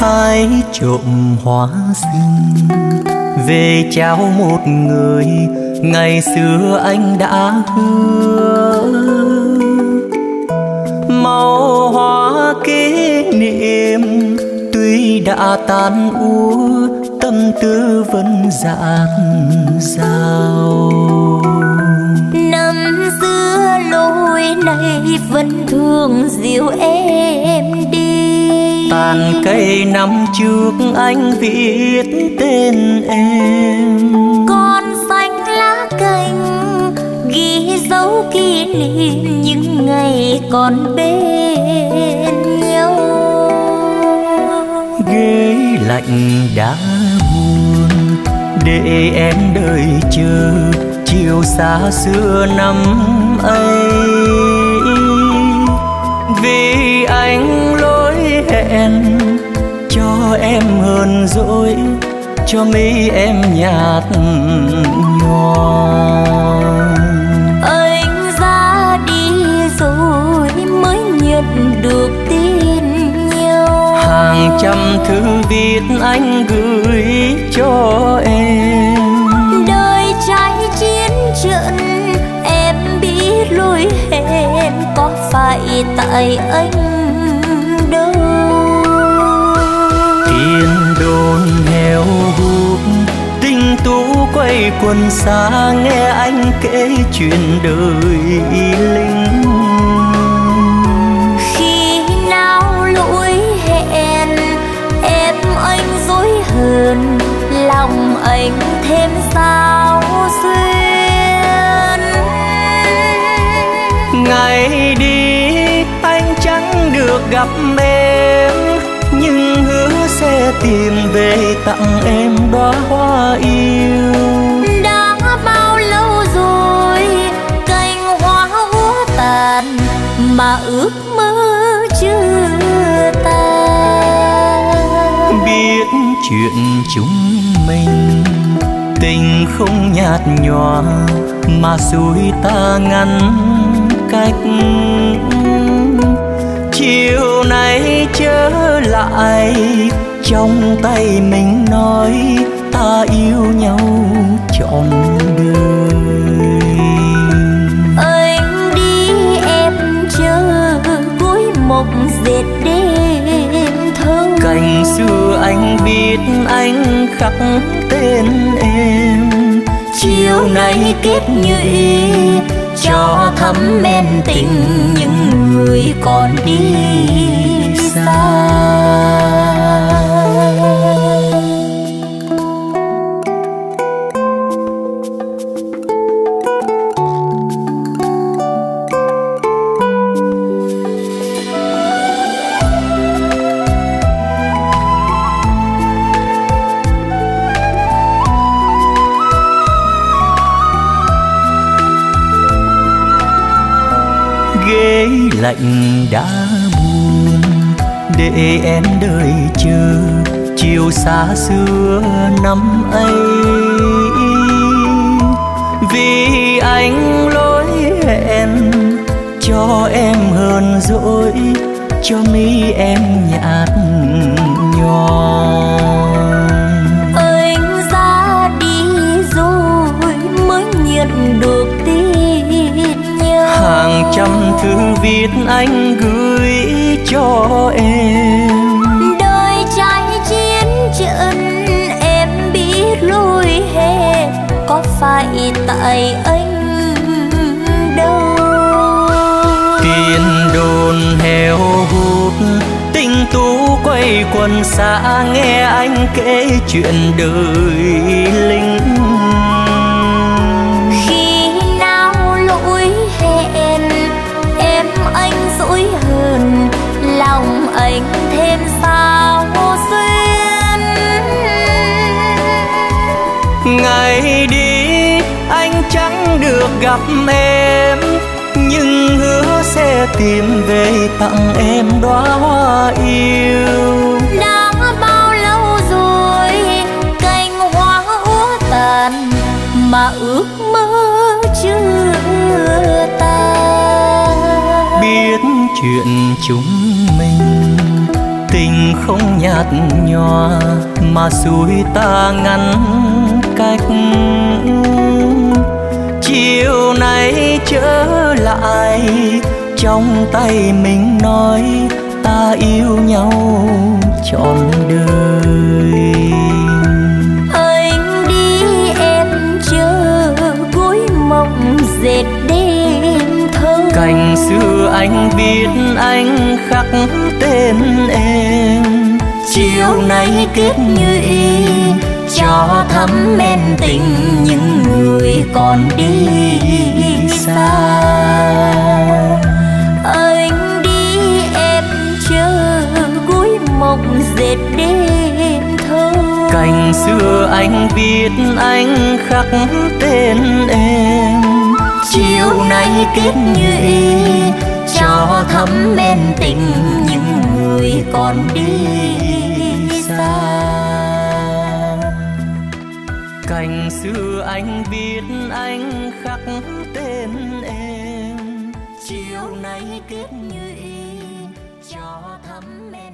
hái trộm hoa sinh về trao một người ngày xưa anh đã hứa màu hoa kỷ niệm tuy đã tan úa tâm tư vẫn dạt dào năm xưa lối này vẫn thương dịu em đi. Tàn cây năm trước anh viết tên em. Cành ghi dấu kỷ niệm những ngày còn bên nhau. Ghế lạnh đã buồn, để em đợi chờ chiều xa xưa năm ấy. Vì anh lỗi hẹn cho em hơn dỗi, cho mi em nhạt nhòa. Trăm thư viết anh gửi cho em. Đời trái chiến trận em biết lỗi hẹn có phải tại anh đâu. Thiên đồn heo hút tinh tú quay quần xa nghe anh kể chuyện đời lính anh thêm sao xuyên ngày đi anh chẳng được gặp em nhưng hứa sẽ tìm về tặng em đóa hoa yêu. Đã bao lâu rồi cành hoa úa tàn mà ước mơ chưa tan? Biết chuyện chúng mình tình không nhạt nhòa, mà xui ta ngăn cách. Chiều nay trở lại, trong tay mình nói xưa anh biết anh khắc tên em, chiều nay kết như ý, cho thắm men tình những người còn đi. Lạnh đã buồn, để em đợi chờ, chiều xa xưa năm ấy. Vì anh lỗi hẹn cho em hơn dỗi cho mi em nhạt viết anh gửi cho em. Đời trái chiến trận em biết lỗi hẹn có phải tại anh đâu? Tiền đồn heo hút tinh tú quay quần xa nghe anh kể chuyện đời lính gặp em nhưng hứa sẽ tìm về tặng em đóa hoa yêu. Đã bao lâu rồi cành hoa úa tàn mà ước mơ chưa tan. Biết chuyện chúng mình tình không nhạt nhòa mà xuôi ta ngăn cách trở lại trong tay mình nói ta yêu nhau trọn đời. Anh đi em chờ gối mộng dệt đêm thơ. Cành xưa anh biết anh khắc tên em. Chiều nay kết như ý cho thắm men tình những người còn đi xa. Anh đi em chờ gối mộng dệt đêm thơ. Cành xưa anh biết anh khắc tên em. Chiều nay kết như ý cho thắm men tình những người còn đi xa cành xưa anh biết anh khắc tên em. Chiều nay kết như y, cho thắm em